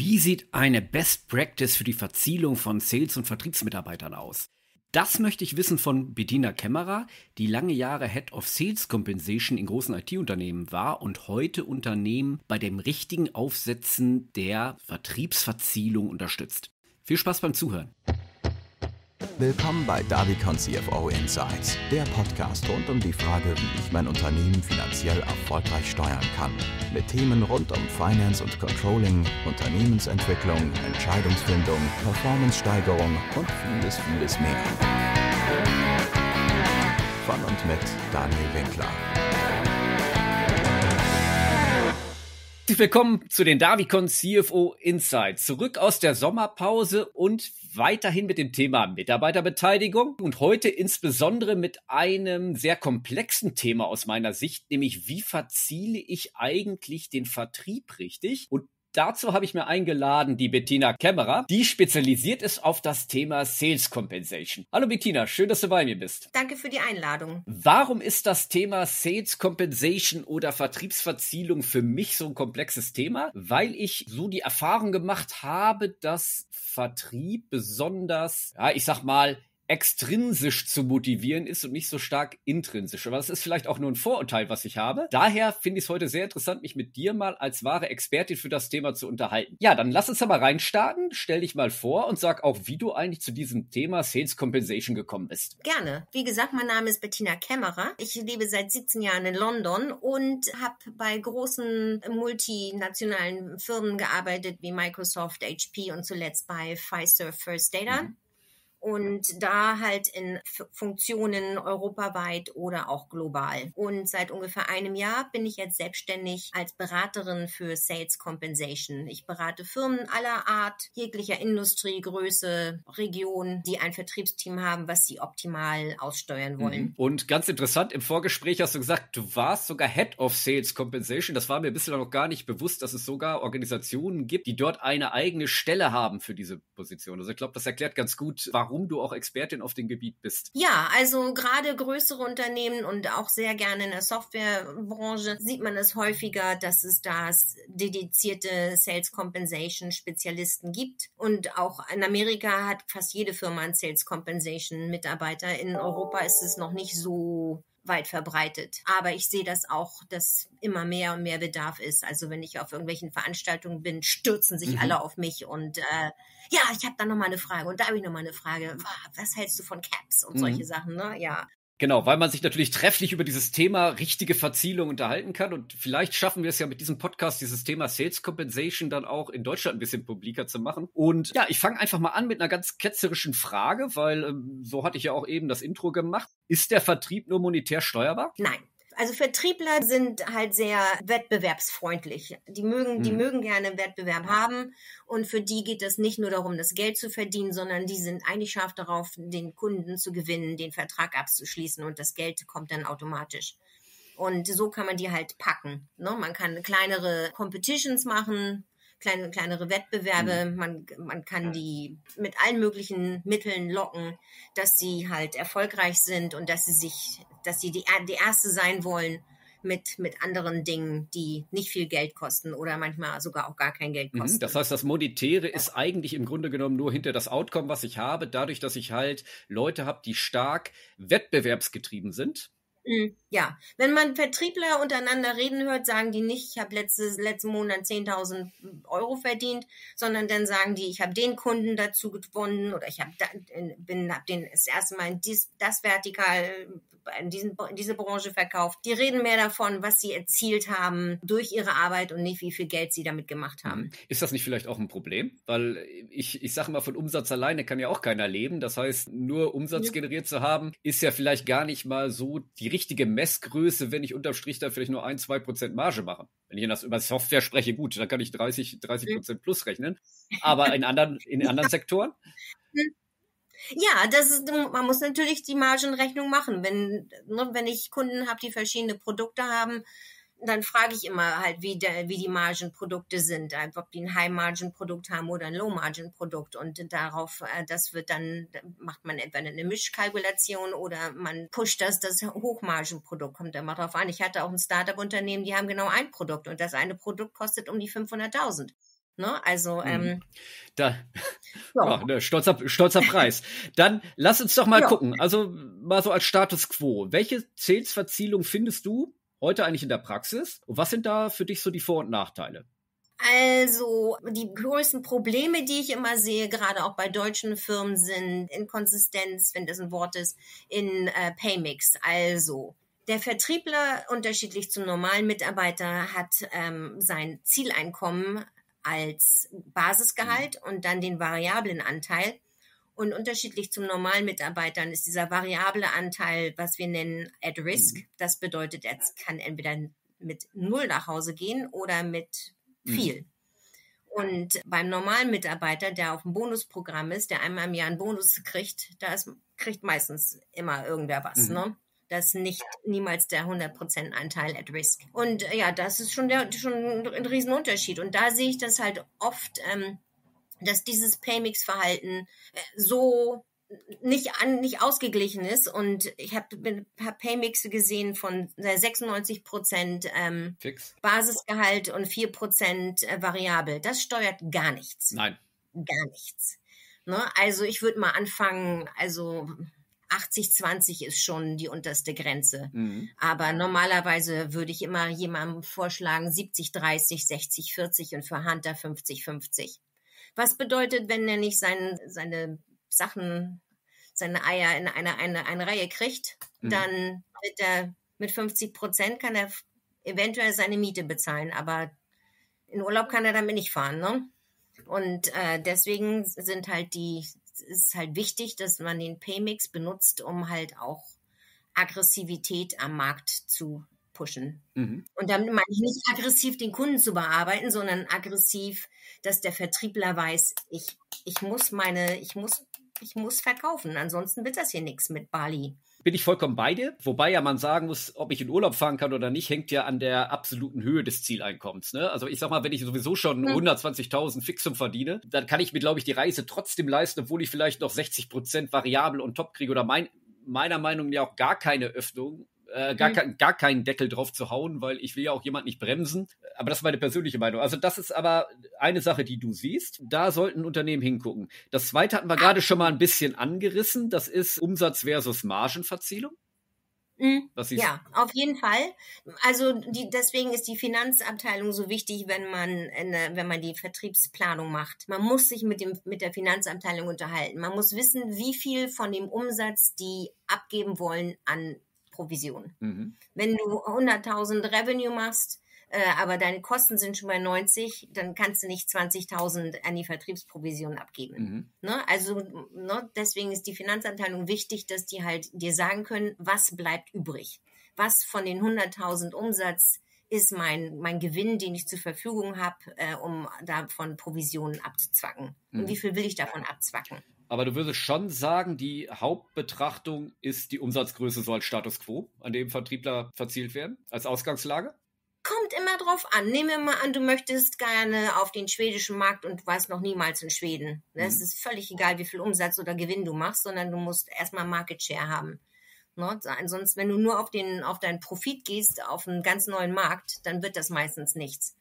Wie sieht eine Best Practice für die Verzielung von Sales- und Vertriebsmitarbeitern aus? Das möchte ich wissen von Bettina Kämmerer, die lange Jahre Head of Sales Compensation in großen IT-Unternehmen war und heute Unternehmen bei dem richtigen Aufsetzen der Vertriebsverzielung unterstützt. Viel Spaß beim Zuhören. Willkommen bei Davicon CFO Insights, der Podcast rund um die Frage, wie ich mein Unternehmen finanziell erfolgreich steuern kann. Mit Themen rund um Finance und Controlling, Unternehmensentwicklung, Entscheidungsfindung, Performance-Steigerung und vieles, vieles mehr. Von und mit Daniel Winkler. Willkommen zu den Davicon CFO Insights. Zurück aus der Sommerpause und weiterhin mit dem Thema Mitarbeiterbeteiligung und heute insbesondere mit einem sehr komplexen Thema aus meiner Sicht, nämlich wie verziele ich eigentlich den Vertrieb richtig? Und Dazu habe ich mir eingeladen die Bettina Kämmerer, die spezialisiert ist auf das Thema Sales Compensation. Hallo Bettina, schön, dass du bei mir bist. Danke für die Einladung. Warum ist das Thema Sales Compensation oder Vertriebsverzielung für mich so ein komplexes Thema? Weil ich so die Erfahrung gemacht habe, dass Vertrieb besonders, ja, ich sag mal, extrinsisch zu motivieren ist und nicht so stark intrinsisch. Aber das ist vielleicht auch nur ein Vorurteil, was ich habe. Daher finde ich es heute sehr interessant, mich mit dir mal als wahre Expertin für das Thema zu unterhalten. Ja, dann lass uns mal reinstarten. Stell dich mal vor und sag auch, wie du eigentlich zu diesem Thema Sales Compensation gekommen bist. Gerne. Wie gesagt, mein Name ist Bettina Kämmerer. Ich lebe seit 17 Jahren in London und habe bei großen multinationalen Firmen gearbeitet wie Microsoft, HP und zuletzt bei Pfizer First Data. Mhm und da halt in Funktionen europaweit oder auch global. Und seit ungefähr einem Jahr bin ich jetzt selbstständig als Beraterin für Sales Compensation. Ich berate Firmen aller Art, jeglicher Industrie, Größe, Region, die ein Vertriebsteam haben, was sie optimal aussteuern wollen. Mhm. Und ganz interessant, im Vorgespräch hast du gesagt, du warst sogar Head of Sales Compensation. Das war mir bislang noch gar nicht bewusst, dass es sogar Organisationen gibt, die dort eine eigene Stelle haben für diese Position. Also ich glaube, das erklärt ganz gut, warum warum du auch Expertin auf dem Gebiet bist. Ja, also gerade größere Unternehmen und auch sehr gerne in der Softwarebranche sieht man es häufiger, dass es da dedizierte Sales Compensation Spezialisten gibt. Und auch in Amerika hat fast jede Firma einen Sales Compensation Mitarbeiter. In Europa ist es noch nicht so weit verbreitet. Aber ich sehe das auch, dass immer mehr und mehr Bedarf ist. Also wenn ich auf irgendwelchen Veranstaltungen bin, stürzen sich mhm. alle auf mich und äh, ja, ich habe da noch mal eine Frage und da habe ich noch mal eine Frage. Was hältst du von Caps und mhm. solche Sachen? Ne? Ja. Genau, weil man sich natürlich trefflich über dieses Thema richtige Verzielung unterhalten kann. Und vielleicht schaffen wir es ja mit diesem Podcast, dieses Thema Sales Compensation dann auch in Deutschland ein bisschen publiker zu machen. Und ja, ich fange einfach mal an mit einer ganz ketzerischen Frage, weil ähm, so hatte ich ja auch eben das Intro gemacht. Ist der Vertrieb nur monetär steuerbar? Nein. Also Vertriebler sind halt sehr wettbewerbsfreundlich. Die mögen, die hm. mögen gerne Wettbewerb haben. Und für die geht es nicht nur darum, das Geld zu verdienen, sondern die sind eigentlich scharf darauf, den Kunden zu gewinnen, den Vertrag abzuschließen und das Geld kommt dann automatisch. Und so kann man die halt packen. Ne? Man kann kleinere Competitions machen, kleine, kleinere Wettbewerbe. Mhm. Man, man kann die mit allen möglichen Mitteln locken, dass sie halt erfolgreich sind und dass sie sich, dass sie die, die erste sein wollen mit, mit anderen Dingen, die nicht viel Geld kosten oder manchmal sogar auch gar kein Geld mhm. kosten. Das heißt, das Monetäre ist eigentlich im Grunde genommen nur hinter das Outcome, was ich habe, dadurch, dass ich halt Leute habe, die stark wettbewerbsgetrieben sind ja, wenn man Vertriebler untereinander reden hört, sagen die nicht, ich habe letztes, letzten Monat 10.000 Euro verdient, sondern dann sagen die, ich habe den Kunden dazu gewonnen oder ich habe bin hab den das erste Mal in dies, das Vertikal in, diesen, in diese Branche verkauft. Die reden mehr davon, was sie erzielt haben durch ihre Arbeit und nicht, wie viel Geld sie damit gemacht haben. Hm. Ist das nicht vielleicht auch ein Problem? Weil ich, ich sage mal, von Umsatz alleine kann ja auch keiner leben. Das heißt, nur Umsatz ja. generiert zu haben, ist ja vielleicht gar nicht mal so die richtige Messgröße, wenn ich unterm Strich da vielleicht nur ein, zwei Prozent Marge mache. Wenn ich das über Software spreche, gut, da kann ich 30, 30 Prozent plus rechnen. Aber in anderen, in anderen Sektoren? Ja, das ist, man muss natürlich die Margenrechnung machen. Wenn, ne, wenn ich Kunden habe, die verschiedene Produkte haben, dann frage ich immer halt, wie, der, wie die Margenprodukte sind, ob die ein High-Margin-Produkt haben oder ein Low-Margin-Produkt. Und darauf, äh, das wird dann, macht man entweder eine Mischkalkulation oder man pusht das, das Hochmargenprodukt. Kommt immer drauf an. Ich hatte auch ein Startup-Unternehmen, die haben genau ein Produkt und das eine Produkt kostet um die 500.000. Ne? Also, mhm. ähm, da, ja. ja ne, stolzer, stolzer Preis. Dann lass uns doch mal ja. gucken. Also mal so als Status quo. Welche Sales-Verzielung findest du heute eigentlich in der Praxis? Und was sind da für dich so die Vor- und Nachteile? Also die größten Probleme, die ich immer sehe, gerade auch bei deutschen Firmen, sind Inkonsistenz, wenn das ein Wort ist, in äh, Paymix. Also der Vertriebler, unterschiedlich zum normalen Mitarbeiter, hat ähm, sein Zieleinkommen als Basisgehalt mhm. und dann den variablen Anteil. Und unterschiedlich zum normalen Mitarbeitern ist dieser variable Anteil, was wir nennen at risk. Mhm. Das bedeutet, er kann entweder mit null nach Hause gehen oder mit Mhm. viel. Und beim normalen Mitarbeiter, der auf dem Bonusprogramm ist, der einmal im Jahr einen Bonus kriegt, da ist, kriegt meistens immer irgendwer was, mhm. ne? Das ist nicht niemals der 100% Anteil at risk. Und äh, ja, das ist schon, der, schon ein Riesenunterschied. Und da sehe ich das halt oft, ähm, dass dieses Paymix-Verhalten äh, so nicht an, nicht ausgeglichen ist und ich habe hab Paymixe gesehen von 96 Prozent ähm, Basisgehalt und 4 Prozent äh, variabel. Das steuert gar nichts. Nein. Gar nichts. Ne? Also ich würde mal anfangen, also 80-20 ist schon die unterste Grenze. Mhm. Aber normalerweise würde ich immer jemandem vorschlagen 70-30, 60-40 und für Hunter 50-50. Was bedeutet, wenn er nicht sein, seine Sachen, seine Eier in eine, eine, eine Reihe kriegt, mhm. dann wird er mit 50 Prozent kann er eventuell seine Miete bezahlen, aber in Urlaub kann er damit nicht fahren, ne? Und äh, deswegen sind halt die, ist halt wichtig, dass man den Paymix benutzt, um halt auch Aggressivität am Markt zu pushen. Mhm. Und damit meine ich nicht aggressiv den Kunden zu bearbeiten, sondern aggressiv, dass der Vertriebler weiß, ich, ich muss meine, ich muss ich muss verkaufen, ansonsten wird das hier nichts mit Bali. Bin ich vollkommen bei dir. Wobei ja man sagen muss, ob ich in Urlaub fahren kann oder nicht, hängt ja an der absoluten Höhe des Zieleinkommens. Ne? Also ich sag mal, wenn ich sowieso schon hm. 120.000 Fixum verdiene, dann kann ich mir, glaube ich, die Reise trotzdem leisten, obwohl ich vielleicht noch 60 Prozent variabel und top kriege oder mein, meiner Meinung nach auch gar keine Öffnung äh, gar, mhm. gar keinen Deckel drauf zu hauen, weil ich will ja auch jemand nicht bremsen. Aber das ist meine persönliche Meinung. Also das ist aber eine Sache, die du siehst. Da sollten Unternehmen hingucken. Das zweite hatten wir gerade schon mal ein bisschen angerissen. Das ist Umsatz versus Margenverzielung. Mhm. ja, auf jeden Fall. Also die, deswegen ist die Finanzabteilung so wichtig, wenn man eine, wenn man die Vertriebsplanung macht. Man muss sich mit dem mit der Finanzabteilung unterhalten. Man muss wissen, wie viel von dem Umsatz die abgeben wollen an Provision. Mhm. Wenn du 100.000 Revenue machst, äh, aber deine Kosten sind schon bei 90, dann kannst du nicht 20.000 an die Vertriebsprovision abgeben. Mhm. Ne? Also ne, deswegen ist die Finanzabteilung wichtig, dass die halt dir sagen können, was bleibt übrig. Was von den 100.000 Umsatz ist mein, mein Gewinn, den ich zur Verfügung habe, äh, um davon Provisionen abzuzwacken. Mhm. Und wie viel will ich davon abzwacken? Aber du würdest schon sagen, die Hauptbetrachtung ist die Umsatzgröße so als Status quo, an dem Vertriebler verzielt werden, als Ausgangslage? Kommt immer drauf an. Nehmen wir mal an, du möchtest gerne auf den schwedischen Markt und du warst noch niemals in Schweden. Es mhm. ist völlig egal, wie viel Umsatz oder Gewinn du machst, sondern du musst erstmal Market Share haben. Ne? Ansonsten, wenn du nur auf, den, auf deinen Profit gehst, auf einen ganz neuen Markt, dann wird das meistens nichts.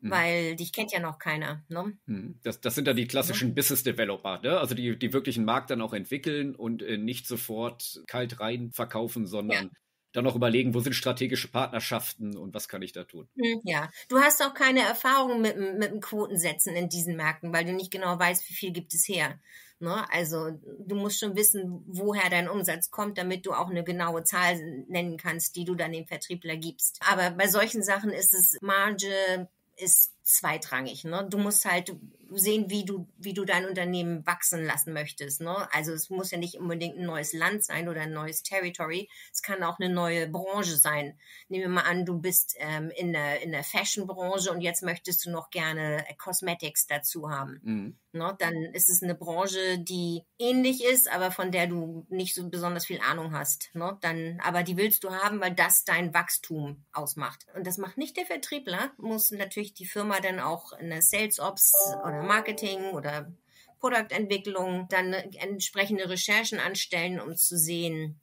Mhm. Weil dich kennt ja noch keiner. Ne? Mhm. Das, das sind ja die klassischen ja. Business Developer, ne? also die, die wirklich einen Markt dann auch entwickeln und äh, nicht sofort kalt rein verkaufen, sondern ja. dann auch überlegen, wo sind strategische Partnerschaften und was kann ich da tun. Hm, ja, du hast auch keine Erfahrung mit, mit dem Quotensetzen in diesen Märkten, weil du nicht genau weißt, wie viel gibt es her. Ne? Also du musst schon wissen, woher dein Umsatz kommt, damit du auch eine genaue Zahl nennen kannst, die du dann dem Vertriebler gibst. Aber bei solchen Sachen ist es Marge, ist zweitrangig. Ne? Du musst halt sehen, wie du, wie du dein Unternehmen wachsen lassen möchtest. Ne? Also es muss ja nicht unbedingt ein neues Land sein oder ein neues Territory. Es kann auch eine neue Branche sein. Nehmen wir mal an, du bist ähm, in der, in der Fashion-Branche und jetzt möchtest du noch gerne Cosmetics dazu haben. Mhm. Ne? Dann ist es eine Branche, die ähnlich ist, aber von der du nicht so besonders viel Ahnung hast. Ne? Dann, aber die willst du haben, weil das dein Wachstum ausmacht. Und das macht nicht der Vertriebler, muss natürlich die Firma dann auch in der Sales Ops oder Marketing oder Produktentwicklung dann entsprechende Recherchen anstellen, um zu sehen,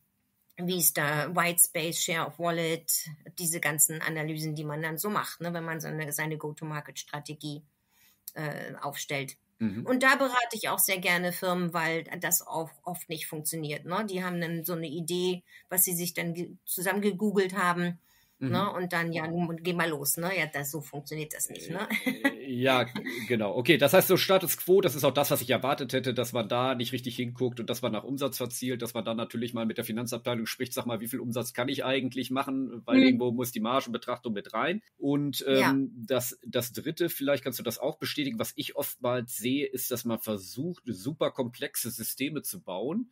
wie ist da White Space, Share of Wallet, diese ganzen Analysen, die man dann so macht, ne, wenn man seine, seine Go-to-Market-Strategie äh, aufstellt. Mhm. Und da berate ich auch sehr gerne Firmen, weil das auch oft nicht funktioniert. Ne? Die haben dann so eine Idee, was sie sich dann zusammen gegoogelt haben? Mhm. Ne? Und dann, ja, nun geh mal los, ne? Ja, das, so funktioniert das nicht, ne? Äh, ja, genau. Okay, das heißt, so Status Quo, das ist auch das, was ich erwartet hätte, dass man da nicht richtig hinguckt und dass man nach Umsatz verzielt, dass man dann natürlich mal mit der Finanzabteilung spricht, sag mal, wie viel Umsatz kann ich eigentlich machen, weil mhm. irgendwo muss die Margenbetrachtung mit rein. Und ähm, ja. das, das dritte, vielleicht kannst du das auch bestätigen, was ich oftmals sehe, ist, dass man versucht, super komplexe Systeme zu bauen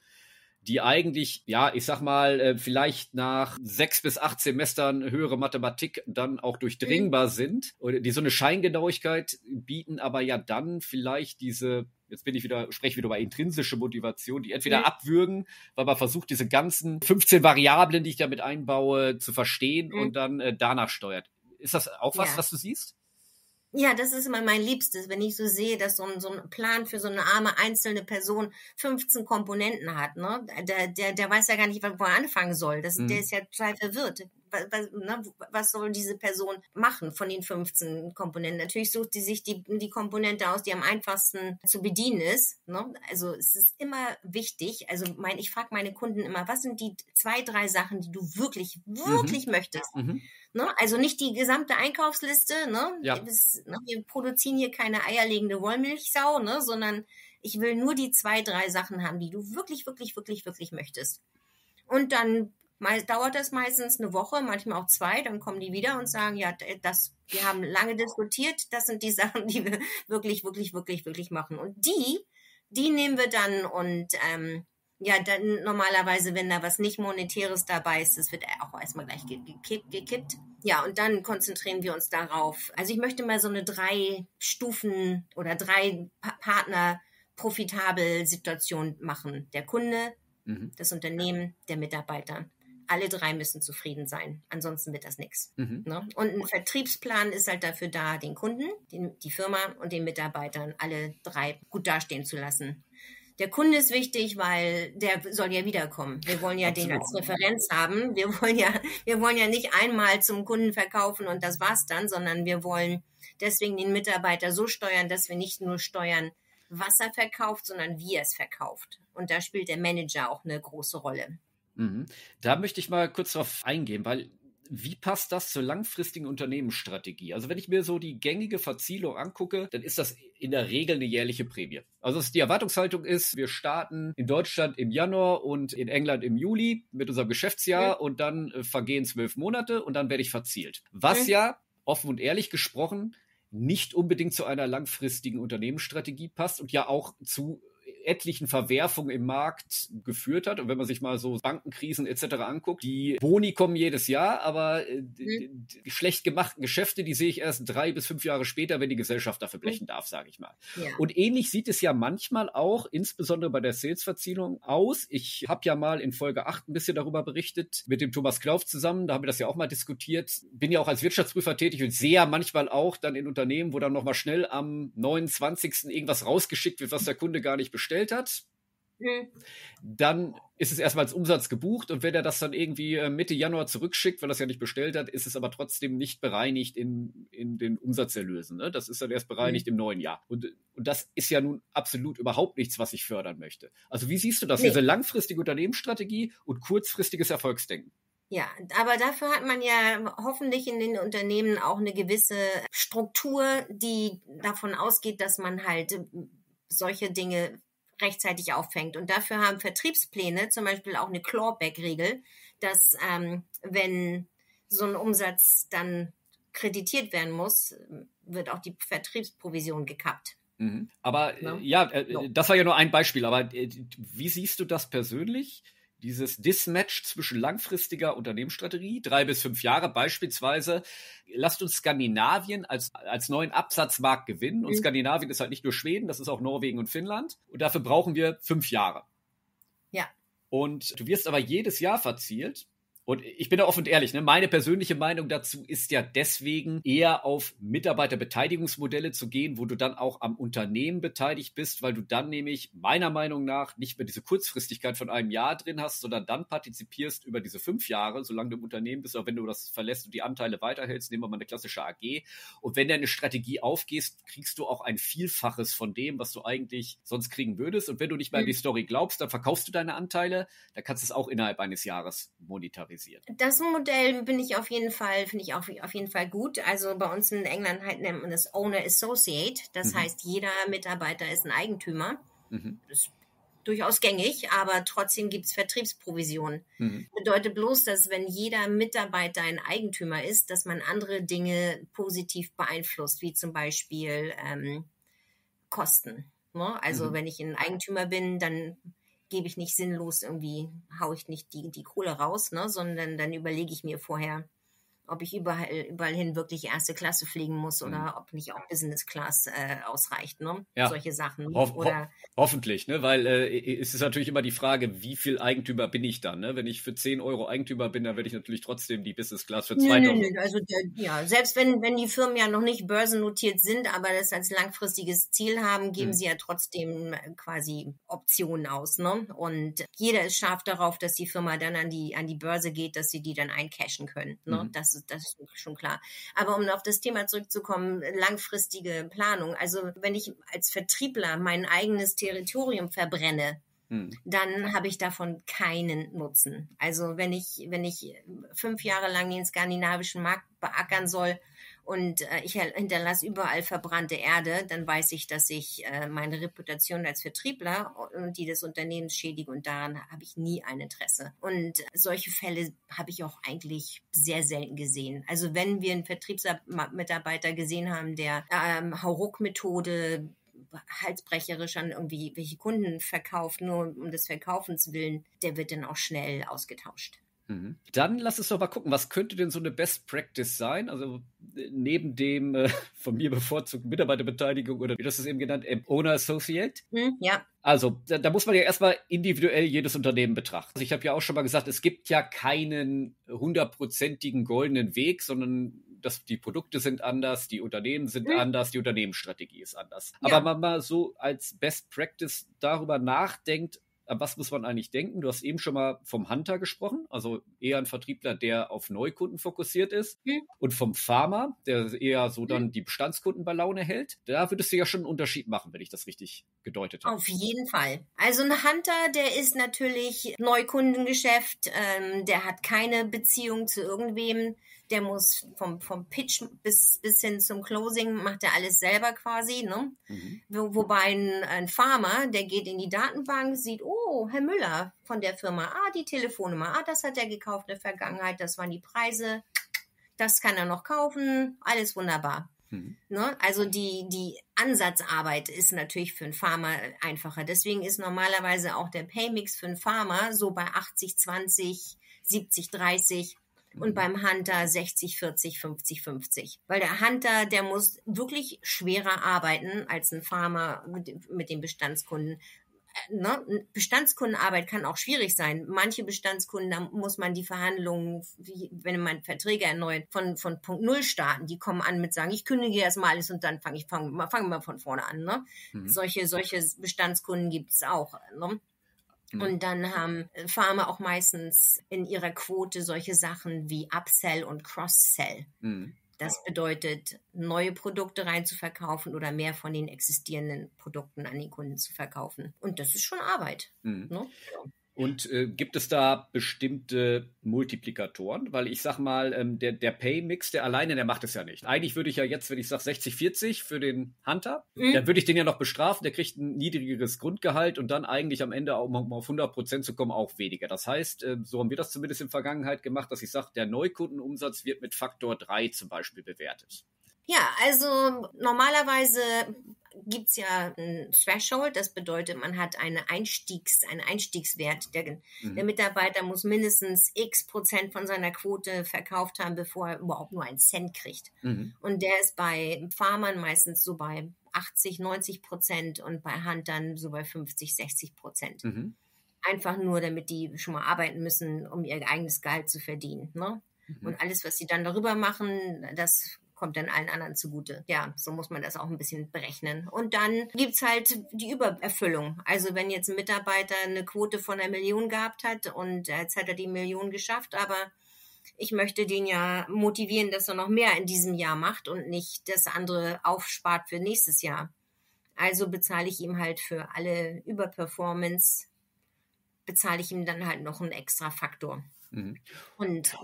die eigentlich, ja, ich sag mal, äh, vielleicht nach sechs bis acht Semestern höhere Mathematik dann auch durchdringbar mhm. sind oder die so eine Scheingenauigkeit bieten, aber ja dann vielleicht diese jetzt bin ich wieder, spreche wieder über intrinsische Motivation, die entweder mhm. abwürgen, weil man versucht, diese ganzen 15 Variablen, die ich damit einbaue, zu verstehen mhm. und dann äh, danach steuert. Ist das auch was, ja. was du siehst? Ja, das ist immer mein Liebstes, wenn ich so sehe, dass so ein, so ein Plan für so eine arme einzelne Person 15 Komponenten hat. Ne? Der, der, der weiß ja gar nicht, wo er anfangen soll. Das, mhm. Der ist ja total verwirrt. Was, ne, was soll diese Person machen von den 15 Komponenten? Natürlich sucht sie sich die, die Komponente aus, die am einfachsten zu bedienen ist. Ne? Also es ist immer wichtig. Also mein, ich frage meine Kunden immer, was sind die zwei, drei Sachen, die du wirklich, wirklich mhm. möchtest? Mhm. Ne? Also nicht die gesamte Einkaufsliste. Ne? Ja. Ne? Wir produzieren hier keine eierlegende Wollmilchsau, ne? sondern ich will nur die zwei, drei Sachen haben, die du wirklich, wirklich, wirklich, wirklich möchtest. Und dann dauert das meistens eine Woche, manchmal auch zwei, dann kommen die wieder und sagen, ja, das, wir haben lange diskutiert, das sind die Sachen, die wir wirklich, wirklich, wirklich, wirklich machen. Und die, die nehmen wir dann und ähm, ja, dann normalerweise, wenn da was nicht Monetäres dabei ist, das wird auch erstmal gleich gekippt, gekippt. Ja, und dann konzentrieren wir uns darauf. Also ich möchte mal so eine drei Stufen oder drei pa Partner profitabel Situation machen. Der Kunde, mhm. das Unternehmen, der Mitarbeiter. Alle drei müssen zufrieden sein. Ansonsten wird das nichts. Mhm. Ne? Und ein Vertriebsplan ist halt dafür da, den Kunden, den, die Firma und den Mitarbeitern alle drei gut dastehen zu lassen. Der Kunde ist wichtig, weil der soll ja wiederkommen. Wir wollen ja Absolut. den als Referenz haben. Wir wollen ja, wir wollen ja nicht einmal zum Kunden verkaufen und das war's dann, sondern wir wollen deswegen den Mitarbeiter so steuern, dass wir nicht nur steuern, was er verkauft, sondern wie er es verkauft. Und da spielt der Manager auch eine große Rolle. Mhm. Da möchte ich mal kurz drauf eingehen, weil wie passt das zur langfristigen Unternehmensstrategie? Also wenn ich mir so die gängige Verzielung angucke, dann ist das in der Regel eine jährliche Prämie. Also die Erwartungshaltung ist, wir starten in Deutschland im Januar und in England im Juli mit unserem Geschäftsjahr mhm. und dann äh, vergehen zwölf Monate und dann werde ich verzielt. Was mhm. ja, offen und ehrlich gesprochen, nicht unbedingt zu einer langfristigen Unternehmensstrategie passt und ja auch zu etlichen Verwerfungen im Markt geführt hat. Und wenn man sich mal so Bankenkrisen etc. anguckt, die Boni kommen jedes Jahr, aber äh, mhm. die, schlecht gemachten Geschäfte, die sehe ich erst drei bis fünf Jahre später, wenn die Gesellschaft dafür blechen mhm. darf, sage ich mal. Ja. Und ähnlich sieht es ja manchmal auch, insbesondere bei der Sales-Verzielung aus. Ich habe ja mal in Folge 8 ein bisschen darüber berichtet, mit dem Thomas Klauf zusammen, da haben wir das ja auch mal diskutiert. Bin ja auch als Wirtschaftsprüfer tätig und sehe ja manchmal auch dann in Unternehmen, wo dann nochmal schnell am 29. irgendwas rausgeschickt wird, was der Kunde gar nicht bestellt bestellt hat, mhm. dann ist es erstmal als Umsatz gebucht und wenn er das dann irgendwie äh, Mitte Januar zurückschickt, weil er es ja nicht bestellt hat, ist es aber trotzdem nicht bereinigt in, in den Umsatzerlösen. Ne? Das ist dann erst bereinigt mhm. im neuen Jahr. Und, und das ist ja nun absolut überhaupt nichts, was ich fördern möchte. Also wie siehst du das, nee. diese langfristige Unternehmensstrategie und kurzfristiges Erfolgsdenken? Ja, aber dafür hat man ja hoffentlich in den Unternehmen auch eine gewisse Struktur, die davon ausgeht, dass man halt solche Dinge rechtzeitig auffängt. Und dafür haben Vertriebspläne zum Beispiel auch eine Clawback-Regel, dass ähm, wenn so ein Umsatz dann kreditiert werden muss, wird auch die Vertriebsprovision gekappt. Mhm. Aber ja, ja äh, das war ja nur ein Beispiel. Aber äh, wie siehst du das persönlich? Dieses Dismatch zwischen langfristiger Unternehmensstrategie, drei bis fünf Jahre beispielsweise, lasst uns Skandinavien als, als neuen Absatzmarkt gewinnen. Und mhm. Skandinavien ist halt nicht nur Schweden, das ist auch Norwegen und Finnland. Und dafür brauchen wir fünf Jahre. Ja. Und du wirst aber jedes Jahr verzielt. Und ich bin da offen und ehrlich, ne? meine persönliche Meinung dazu ist ja deswegen eher auf Mitarbeiterbeteiligungsmodelle zu gehen, wo du dann auch am Unternehmen beteiligt bist, weil du dann nämlich meiner Meinung nach nicht mehr diese Kurzfristigkeit von einem Jahr drin hast, sondern dann partizipierst über diese fünf Jahre, solange du im Unternehmen bist, auch wenn du das verlässt und die Anteile weiterhältst, nehmen wir mal eine klassische AG. Und wenn deine Strategie aufgehst, kriegst du auch ein Vielfaches von dem, was du eigentlich sonst kriegen würdest. Und wenn du nicht mehr an die mhm. Story glaubst, dann verkaufst du deine Anteile, dann kannst du es auch innerhalb eines Jahres monetarisieren organisiert. Das Modell bin ich auf jeden Fall, finde ich auch auf jeden Fall gut. Also bei uns in England halt nennt man das Owner Associate. Das mhm. heißt, jeder Mitarbeiter ist ein Eigentümer. Mhm. Das ist durchaus gängig, aber trotzdem gibt es Vertriebsprovisionen. Mhm. Bedeutet bloß, dass wenn jeder Mitarbeiter ein Eigentümer ist, dass man andere Dinge positiv beeinflusst, wie zum Beispiel ähm, Kosten. Ne? Also mhm. wenn ich ein Eigentümer bin, dann gebe ich nicht sinnlos irgendwie, haue ich nicht die, die Kohle raus, ne, sondern dann überlege ich mir vorher, ob ich überall, überall hin wirklich erste Klasse fliegen muss oder mhm. ob nicht auch Business Class äh, ausreicht, ne? Ja. Solche Sachen. Ho oder, ho hoffentlich, ne? Weil äh, es ist natürlich immer die Frage, wie viel Eigentümer bin ich dann, ne? Wenn ich für 10 Euro Eigentümer bin, dann werde ich natürlich trotzdem die Business Class für 2000. Nö, nö, nö. Also ja, selbst wenn, wenn die Firmen ja noch nicht börsennotiert sind, aber das als langfristiges Ziel haben, geben mhm. sie ja trotzdem äh, quasi Optionen aus, ne? Und jeder ist scharf darauf, dass die Firma dann an die, an die Börse geht, dass sie die dann eincashen können. Ne? Mhm. Das das ist schon klar. Aber um auf das Thema zurückzukommen, langfristige Planung. Also wenn ich als Vertriebler mein eigenes Territorium verbrenne, hm. dann habe ich davon keinen Nutzen. Also wenn ich, wenn ich fünf Jahre lang den skandinavischen Markt beackern soll und äh, ich hinterlasse überall verbrannte Erde, dann weiß ich, dass ich äh, meine Reputation als Vertriebler und die des Unternehmens schädige und daran habe ich nie ein Interesse. Und solche Fälle habe ich auch eigentlich sehr selten gesehen. Also wenn wir einen Vertriebsmitarbeiter gesehen haben, der ähm, Hauruck-Methode halsbrecherisch an irgendwie welche Kunden verkauft, nur um des Verkaufens willen, der wird dann auch schnell ausgetauscht. Mhm. Dann lass uns doch mal gucken, was könnte denn so eine Best Practice sein? Also neben dem äh, von mir bevorzugten Mitarbeiterbeteiligung oder wie das ist eben genannt, Owner Associate. Mhm, ja. Also da, da, muss man ja erstmal individuell jedes Unternehmen betrachten. Also ich habe ja auch schon mal gesagt, es gibt ja keinen hundertprozentigen goldenen Weg, sondern das, die Produkte sind anders, die Unternehmen sind mhm. anders, die Unternehmensstrategie ist anders. Ja. Aber man mal so als Best Practice darüber nachdenkt, an was muss man eigentlich denken? Du hast eben schon mal vom Hunter gesprochen, also eher ein Vertriebler, der auf Neukunden fokussiert ist. Mhm. Und vom Farmer, der eher so dann mhm. die Bestandskunden bei Laune hält. Da würdest du ja schon einen Unterschied machen, wenn ich das richtig gedeutet habe. Auf jeden Fall. Also ein Hunter, der ist natürlich Neukundengeschäft, ähm, der hat keine Beziehung zu irgendwem der muss vom, vom Pitch bis, bis hin zum Closing macht er alles selber quasi, ne? Mhm. Wo, wobei ein, ein Farmer, der geht in die Datenbank, sieht, oh, Herr Müller von der Firma, ah, die Telefonnummer, ah, das hat er gekauft in der Vergangenheit, das waren die Preise, das kann er noch kaufen, alles wunderbar. Mhm. Ne? Also die, die Ansatzarbeit ist natürlich für einen Farmer einfacher. Deswegen ist normalerweise auch der Paymix für einen Farmer so bei 80, 20, 70, 30 und beim Hunter 60, 40, 50, 50. Weil der Hunter, der muss wirklich schwerer arbeiten als ein Farmer mit, mit den Bestandskunden. Äh, ne? Bestandskundenarbeit kann auch schwierig sein. Manche Bestandskunden, da muss man die Verhandlungen, wie, wenn man Verträge erneuert, von, von Punkt Null starten. Die kommen an mit sagen, ich kündige erstmal alles und dann fange ich fange fang mal von vorne an. Ne? Mhm. Solche, solche Bestandskunden gibt es auch. Ne? Mhm. Und dann haben Farmer auch meistens in ihrer Quote solche Sachen wie Upsell und Cross-Sell. Mhm. Das bedeutet, neue Produkte reinzuverkaufen oder mehr von den existierenden Produkten an den Kunden zu verkaufen. Und das ist schon Arbeit. Mhm. Ne? Und äh, gibt es da bestimmte Multiplikatoren? Weil ich sag mal, ähm, der, der Pay-Mix, der alleine, der macht es ja nicht. Eigentlich würde ich ja jetzt, wenn ich sage 60-40 für den Hunter, mhm. dann würde ich den ja noch bestrafen, der kriegt ein niedrigeres Grundgehalt und dann eigentlich am Ende, auch, um auf 100 Prozent zu kommen, auch weniger. Das heißt, äh, so haben wir das zumindest in der Vergangenheit gemacht, dass ich sage, der Neukundenumsatz wird mit Faktor 3 zum Beispiel bewertet. Ja, also normalerweise gibt's ja ein Threshold, das bedeutet, man hat eine Einstiegs, einen Einstiegswert. Der, mhm. der, Mitarbeiter muss mindestens x Prozent von seiner Quote verkauft haben, bevor er überhaupt nur einen Cent kriegt. Mhm. Und der ist bei Farmern meistens so bei 80, 90 Prozent und bei Huntern so bei 50, 60 Prozent. Mhm. einfach nur, damit die schon mal arbeiten müssen, um ihr eigenes Gehalt zu verdienen. Ne? Mhm. Und alles, was sie dann darüber machen, das kommt dann allen anderen zugute. Ja, so muss man das auch ein bisschen berechnen. Und dann gibt's halt die Übererfüllung. Also wenn jetzt ein Mitarbeiter eine Quote von einer Million gehabt hat und jetzt hat er die Million geschafft, aber ich möchte den ja motivieren, dass er noch mehr in diesem Jahr macht und nicht das andere aufspart für nächstes Jahr. Also bezahle ich ihm halt für alle Überperformance, bezahle ich ihm dann halt noch einen extra Faktor. Mhm. Und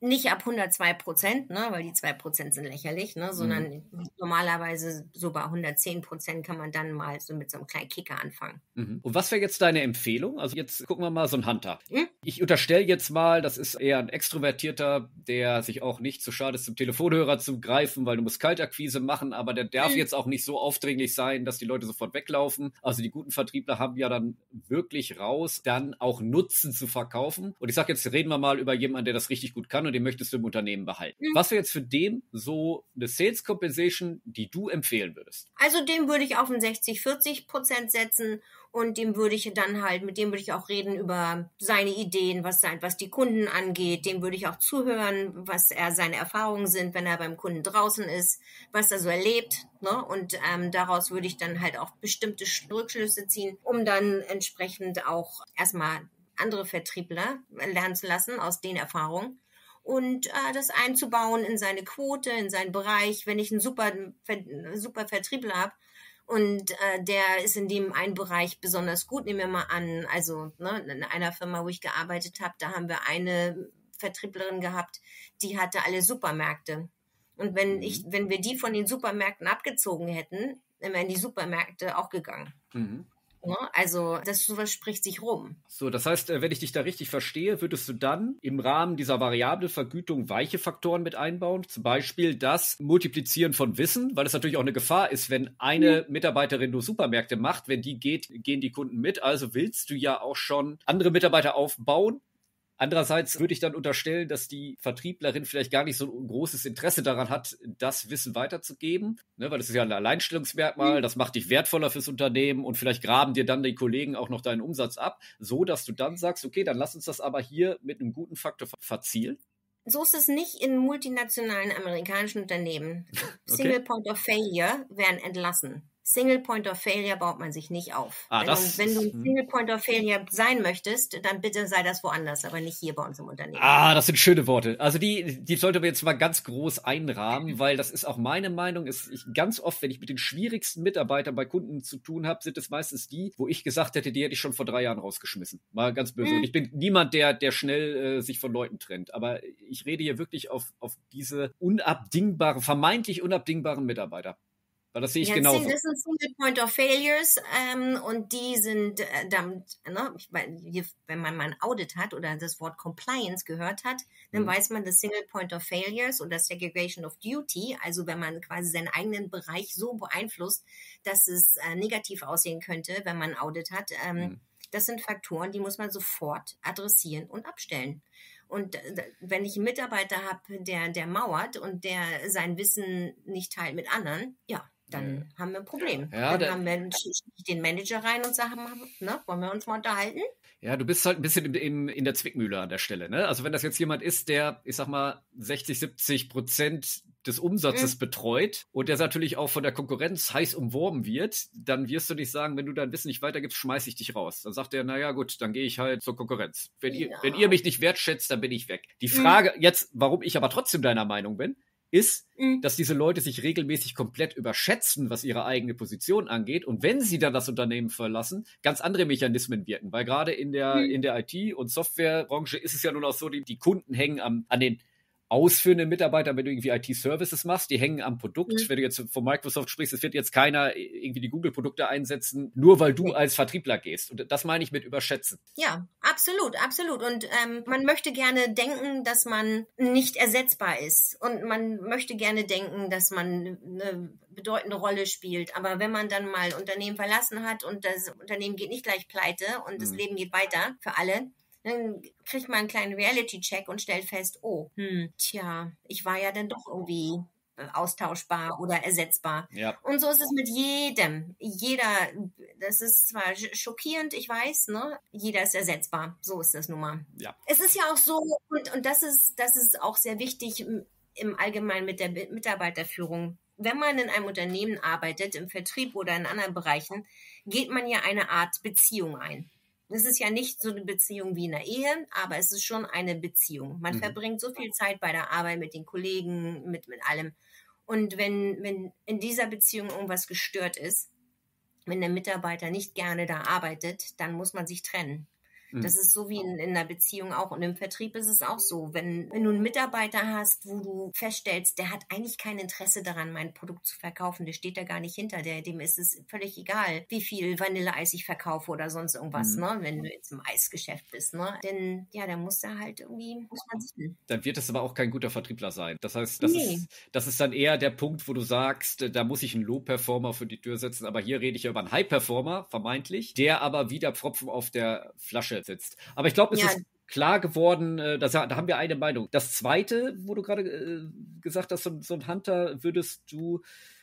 nicht ab 102 Prozent, ne, weil die 2 Prozent sind lächerlich, ne, sondern mhm. normalerweise so bei 110 Prozent kann man dann mal so mit so einem kleinen Kicker anfangen. Mhm. Und was wäre jetzt deine Empfehlung? Also jetzt gucken wir mal so ein Hunter. Mhm. Ich unterstelle jetzt mal, das ist eher ein Extrovertierter, der sich auch nicht zu schade ist, zum Telefonhörer zu greifen, weil du musst Kaltakquise machen, aber der darf mhm. jetzt auch nicht so aufdringlich sein, dass die Leute sofort weglaufen. Also die guten Vertriebler haben ja dann wirklich raus, dann auch Nutzen zu verkaufen. Und ich sage jetzt, reden wir mal über jemanden, der das richtig gut gut kann und den möchtest du im Unternehmen behalten. Mhm. Was wäre jetzt für den so eine Sales Compensation, die du empfehlen würdest? Also dem würde ich auf ein 60, 40 Prozent setzen und dem würde ich dann halt, mit dem würde ich auch reden über seine Ideen, was sein, was die Kunden angeht. Dem würde ich auch zuhören, was er seine Erfahrungen sind, wenn er beim Kunden draußen ist, was er so erlebt. Ne? Und ähm, daraus würde ich dann halt auch bestimmte Rückschlüsse ziehen, um dann entsprechend auch erstmal andere Vertriebler lernen zu lassen aus den Erfahrungen und äh, das einzubauen in seine Quote, in seinen Bereich. Wenn ich einen super, super Vertriebler habe und äh, der ist in dem einen Bereich besonders gut, nehmen wir mal an, also ne, in einer Firma, wo ich gearbeitet habe, da haben wir eine Vertrieblerin gehabt, die hatte alle Supermärkte. Und wenn mhm. ich, wenn wir die von den Supermärkten abgezogen hätten, dann wären die Supermärkte auch gegangen. Mhm. Ne? Also das sowas spricht sich rum. So, das heißt, äh, wenn ich dich da richtig verstehe, würdest du dann im Rahmen dieser variablen Vergütung weiche Faktoren mit einbauen? Zum Beispiel das Multiplizieren von Wissen, weil es natürlich auch eine Gefahr ist, wenn eine mhm. Mitarbeiterin nur Supermärkte macht, wenn die geht, gehen die Kunden mit. Also willst du ja auch schon andere Mitarbeiter aufbauen, Andererseits würde ich dann unterstellen, dass die Vertrieblerin vielleicht gar nicht so ein großes Interesse daran hat, das Wissen weiterzugeben, ne, weil das ist ja ein Alleinstellungsmerkmal, mhm. das macht dich wertvoller fürs Unternehmen und vielleicht graben dir dann die Kollegen auch noch deinen Umsatz ab, so dass du dann sagst, okay, dann lass uns das aber hier mit einem guten Faktor verzielen. So ist es nicht in multinationalen amerikanischen Unternehmen. Okay. Single Point of Failure werden entlassen. Single Point of Failure baut man sich nicht auf. Ah, wenn, das, du, wenn, du, ein hm. Single Point of Failure sein möchtest, dann bitte sei das woanders, aber nicht hier bei uns im Unternehmen. Ah, das sind schöne Worte. Also die, die sollte man jetzt mal ganz groß einrahmen, weil das ist auch meine Meinung. Ist ich, ganz oft, wenn ich mit den schwierigsten Mitarbeitern bei Kunden zu tun habe, sind es meistens die, wo ich gesagt hätte, die hätte ich schon vor drei Jahren rausgeschmissen. Mal ganz böse. Mhm. Und ich bin niemand, der, der schnell äh, sich von Leuten trennt. Aber ich rede hier wirklich auf, auf diese unabdingbaren, vermeintlich unabdingbaren Mitarbeiter. Weil das sehe ich ja, genau. Das sind Single Point of Failures ähm, und die sind äh, damit, ne, wenn man mal ein Audit hat oder das Wort Compliance gehört hat, dann mhm. weiß man, dass Single Point of Failures oder Segregation of Duty, also wenn man quasi seinen eigenen Bereich so beeinflusst, dass es äh, negativ aussehen könnte, wenn man ein Audit hat, ähm, mhm. das sind Faktoren, die muss man sofort adressieren und abstellen. Und äh, wenn ich einen Mitarbeiter habe, der, der mauert und der sein Wissen nicht teilt mit anderen, ja, dann haben wir ein Problem. Ja, dann haben wir den Manager rein und sagen, ne, wollen wir uns mal unterhalten? Ja, du bist halt ein bisschen in, in, in der Zwickmühle an der Stelle. Ne? Also wenn das jetzt jemand ist, der, ich sag mal, 60, 70 Prozent des Umsatzes mhm. betreut und der natürlich auch von der Konkurrenz heiß umworben wird, dann wirst du nicht sagen, wenn du dein Wissen nicht weitergibst, schmeiß ich dich raus. Dann sagt er, naja gut, dann gehe ich halt zur Konkurrenz. Wenn, ja. ihr, wenn ihr mich nicht wertschätzt, dann bin ich weg. Die mhm. Frage mhm. jetzt, warum ich aber trotzdem deiner Meinung bin, ist, mhm. dass diese Leute sich regelmäßig komplett überschätzen, was ihre eigene Position angeht. Und wenn sie dann das Unternehmen verlassen, ganz andere Mechanismen wirken. Weil gerade in der, mhm. in der IT- und Softwarebranche ist es ja nun auch so, die, die Kunden hängen am, an den ausführende Mitarbeiter, wenn du irgendwie IT-Services machst, die hängen am Produkt. Mhm. Wenn du jetzt von Microsoft sprichst, es wird jetzt keiner irgendwie die Google-Produkte einsetzen, nur weil du als Vertriebler gehst. Und das meine ich mit überschätzen. Ja, absolut, absolut. Und ähm, man möchte gerne denken, dass man nicht ersetzbar ist. Und man möchte gerne denken, dass man eine bedeutende Rolle spielt. Aber wenn man dann mal Unternehmen verlassen hat und das Unternehmen geht nicht gleich pleite und das mhm. Leben geht weiter für alle, dann kriegt man einen kleinen Reality-Check und stellt fest, oh, hm, tja, ich war ja dann doch irgendwie äh, austauschbar oder ersetzbar. Ja. Und so ist es mit jedem. Jeder, das ist zwar schockierend, ich weiß, ne? Jeder ist ersetzbar. So ist das nun mal. Ja. Es ist ja auch so, und, und das ist, das ist auch sehr wichtig im Allgemeinen mit der Mitarbeiterführung. Wenn man in einem Unternehmen arbeitet, im Vertrieb oder in anderen Bereichen, geht man ja eine Art Beziehung ein. Es ist ja nicht so eine Beziehung wie in der Ehe, aber es ist schon eine Beziehung. Man mhm. verbringt so viel Zeit bei der Arbeit mit den Kollegen, mit, mit allem. Und wenn, wenn in dieser Beziehung irgendwas gestört ist, wenn der Mitarbeiter nicht gerne da arbeitet, dann muss man sich trennen. Das mhm. ist so wie in, in einer Beziehung auch. Und im Vertrieb ist es auch so. Wenn, wenn du einen Mitarbeiter hast, wo du feststellst, der hat eigentlich kein Interesse daran, mein Produkt zu verkaufen, der steht da gar nicht hinter, der, dem ist es völlig egal, wie viel Vanilleeis ich verkaufe oder sonst irgendwas, mhm. ne? wenn du jetzt im Eisgeschäft bist. Ne? Denn ja, dann muss da halt irgendwie, muss man sich. Dann wird es aber auch kein guter Vertriebler sein. Das heißt, das, nee. ist, das ist dann eher der Punkt, wo du sagst, da muss ich einen Low-Performer für die Tür setzen. Aber hier rede ich ja über einen High-Performer, vermeintlich, der aber wieder Pfropfen auf der Flasche sitzt. Aber ich glaube, es ja. ist klar geworden, äh, das, da haben wir eine Meinung. Das zweite, wo du gerade äh, gesagt hast, so, so ein Hunter würdest du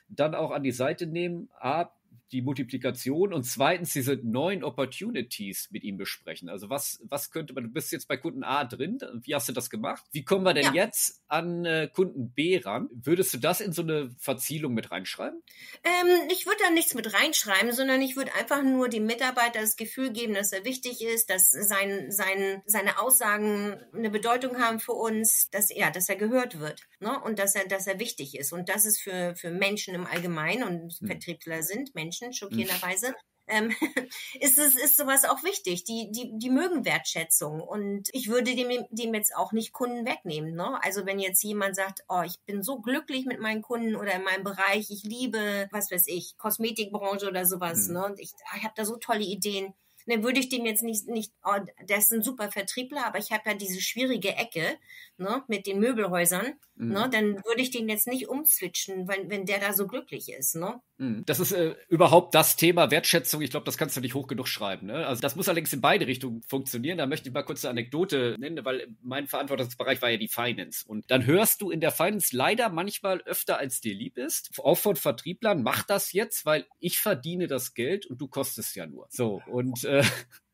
dann auch an die Seite nehmen. A, die Multiplikation und zweitens diese neuen Opportunities mit ihm besprechen. Also was, was könnte man, du bist jetzt bei Kunden A drin, wie hast du das gemacht? Wie kommen wir denn ja. jetzt an äh, Kunden B ran? Würdest du das in so eine Verzielung mit reinschreiben? Ähm, ich würde da nichts mit reinschreiben, sondern ich würde einfach nur dem Mitarbeiter das Gefühl geben, dass er wichtig ist, dass sein, sein, seine Aussagen eine Bedeutung haben für uns, dass er, dass er gehört wird ne? und dass er, dass er wichtig ist. Und das ist für, für Menschen im Allgemeinen und hm. Vertriebler sind Menschen Menschen, schockierenderweise, ähm, ist es ist sowas auch wichtig. Die die die mögen Wertschätzung und ich würde dem dem jetzt auch nicht Kunden wegnehmen. Ne? Also wenn jetzt jemand sagt, oh, ich bin so glücklich mit meinen Kunden oder in meinem Bereich, ich liebe, was weiß ich, Kosmetikbranche oder sowas. Mhm. Ne? Und ich, ich habe da so tolle Ideen dann würde ich dem jetzt nicht, nicht oh, der ist ein super Vertriebler, aber ich habe ja diese schwierige Ecke ne, mit den Möbelhäusern. Mhm. Ne, dann würde ich den jetzt nicht umswitchen, wenn, wenn der da so glücklich ist. Ne? Mhm. Das ist äh, überhaupt das Thema Wertschätzung. Ich glaube, das kannst du nicht hoch genug schreiben. Ne? Also das muss allerdings in beide Richtungen funktionieren. Da möchte ich mal kurz eine Anekdote nennen, weil mein Verantwortungsbereich war ja die Finance. Und dann hörst du in der Finance leider manchmal öfter, als dir lieb ist, auch von Vertrieblern, mach das jetzt, weil ich verdiene das Geld und du kostest ja nur. So, und äh,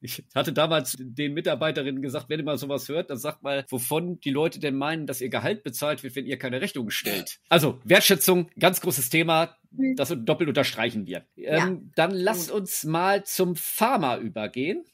ich hatte damals den Mitarbeiterinnen gesagt, wenn ihr mal sowas hört, dann sagt mal, wovon die Leute denn meinen, dass ihr Gehalt bezahlt wird, wenn ihr keine Rechnungen stellt. Also Wertschätzung, ganz großes Thema, mhm. das doppelt unterstreichen wir. Ja. Ähm, dann lasst uns mal zum Pharma übergehen.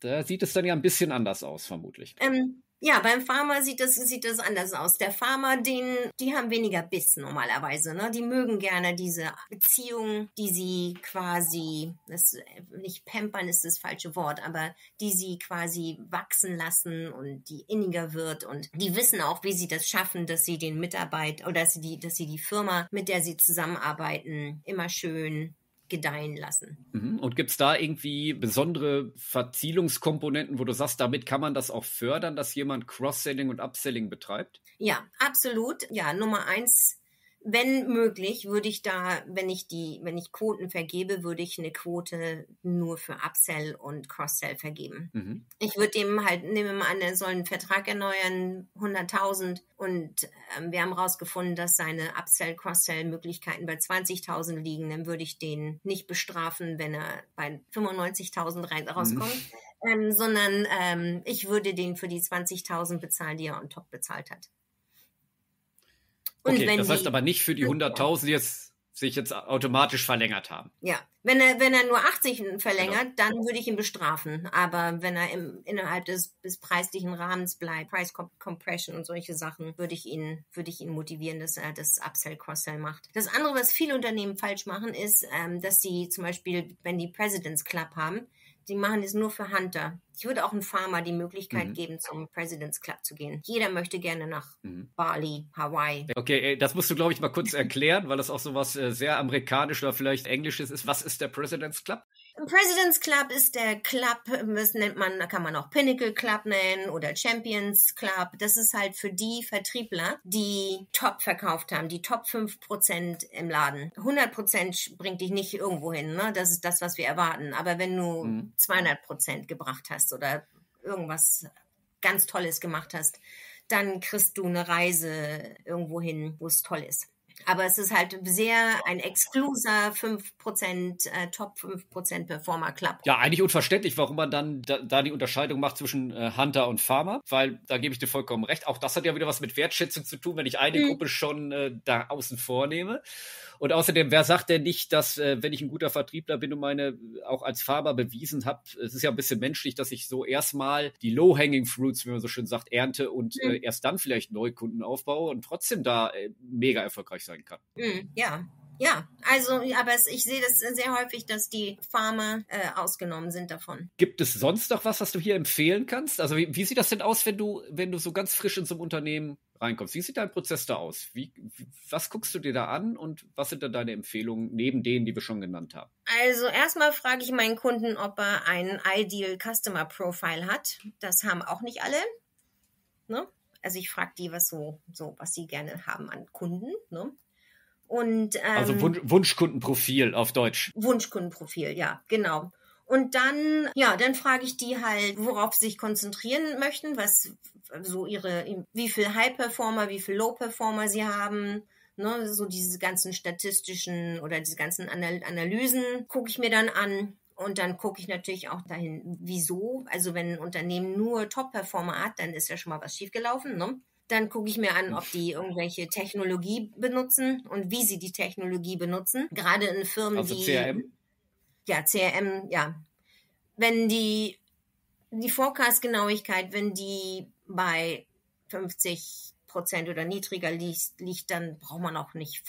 Da sieht es dann ja ein bisschen anders aus, vermutlich. Ähm, ja, beim Farmer sieht das, sieht das anders aus. Der Farmer, den, die haben weniger Biss normalerweise. Ne? Die mögen gerne diese Beziehung, die sie quasi, das, nicht pampern ist das falsche Wort, aber die sie quasi wachsen lassen und die inniger wird. Und die wissen auch, wie sie das schaffen, dass sie den Mitarbeiter oder dass sie die, dass sie die Firma, mit der sie zusammenarbeiten, immer schön gedeihen lassen. Mhm. Und gibt es da irgendwie besondere Verzielungskomponenten, wo du sagst, damit kann man das auch fördern, dass jemand Cross-Selling und Upselling betreibt? Ja, absolut. Ja, Nummer eins wenn möglich, würde ich da, wenn ich die, wenn ich Quoten vergebe, würde ich eine Quote nur für Upsell und Cross-Sell vergeben. Mhm. Ich würde dem halt, nehmen wir mal an, er soll einen Vertrag erneuern, 100.000 und ähm, wir haben herausgefunden, dass seine Upsell, Cross-Sell-Möglichkeiten bei 20.000 liegen, dann würde ich den nicht bestrafen, wenn er bei 95.000 rauskommt. Mhm. Ähm, sondern ähm, ich würde den für die 20.000 bezahlen, die er on top bezahlt hat. Und okay, das heißt aber nicht für die 100.000 jetzt sich jetzt automatisch verlängert haben. Ja, wenn er, wenn er nur 80 verlängert, genau. dann würde ich ihn bestrafen. Aber wenn er im, innerhalb des, des preislichen Rahmens bleibt, Price Compression und solche Sachen, würde ich ihn, würde ich ihn motivieren, dass er das Upsell, Cross-Sell macht. Das andere, was viele Unternehmen falsch machen, ist, ähm, dass sie zum Beispiel, wenn die President's Club haben, die machen es nur für Hunter. Ich würde auch einem Farmer die Möglichkeit mhm. geben, zum President's Club zu gehen. Jeder möchte gerne nach mhm. Bali, Hawaii. Okay, das musst du, glaube ich, mal kurz erklären, weil das auch so was äh, sehr amerikanisch oder vielleicht englisches ist. Was ist der President's Club? President's Club ist der Club, das nennt man, da kann man auch Pinnacle Club nennen oder Champions Club. Das ist halt für die Vertriebler, die top verkauft haben, die Top 5% im Laden. 100% bringt dich nicht irgendwo hin, ne? Das ist das, was wir erwarten. Aber wenn du mhm. 200% gebracht hast oder irgendwas ganz Tolles gemacht hast, dann kriegst du eine Reise irgendwo hin, wo es toll ist. Aber es ist halt sehr ein exkluser 5%, äh, Top 5% Performer Club. Ja, eigentlich unverständlich, warum man dann da, da die Unterscheidung macht zwischen äh, Hunter und Farmer, weil da gebe ich dir vollkommen recht. Auch das hat ja wieder was mit Wertschätzung zu tun, wenn ich eine mhm. Gruppe schon äh, da außen vornehme. Und außerdem, wer sagt denn nicht, dass, äh, wenn ich ein guter Vertriebler bin und meine auch als Farmer bewiesen habe, es ist ja ein bisschen menschlich, dass ich so erstmal die Low-Hanging Fruits, wie man so schön sagt, ernte und mhm. äh, erst dann vielleicht Neukunden aufbaue und trotzdem da äh, mega erfolgreich sein kann. Mhm, ja, ja, also, aber es, ich sehe das sehr häufig, dass die Farmer äh, ausgenommen sind davon. Gibt es sonst noch was, was du hier empfehlen kannst? Also, wie, wie, sieht das denn aus, wenn du, wenn du so ganz frisch in so einem Unternehmen reinkommst? Wie sieht dein Prozess da aus? Wie, wie, was guckst du dir da an und was sind dann deine Empfehlungen neben denen, die wir schon genannt haben? Also, erstmal frage ich meinen Kunden, ob er ein Ideal Customer Profile hat. Das haben auch nicht alle. Ne? Also ich frage die, was so, so, was sie gerne haben an Kunden. Ne? Und, ähm, also Wun Wunschkundenprofil auf Deutsch. Wunschkundenprofil, ja, genau. Und dann, ja, dann frage ich die halt, worauf sie sich konzentrieren möchten, was so ihre, wie viel High Performer, wie viel Low Performer sie haben. Ne, so diese ganzen statistischen oder diese ganzen Analysen gucke ich mir dann an. Und dann gucke ich natürlich auch dahin, wieso. Also wenn ein Unternehmen nur Top-Performer hat, dann ist ja schon mal was schiefgelaufen. Ne? Dann gucke ich mir an, ob die irgendwelche Technologie benutzen und wie sie die Technologie benutzen. Gerade in Firmen, also die. CRM? Ja, CRM, ja. Wenn die, die Forecast-Genauigkeit, wenn die bei 50 Prozent oder niedriger liegt, liegt, dann braucht man auch nicht,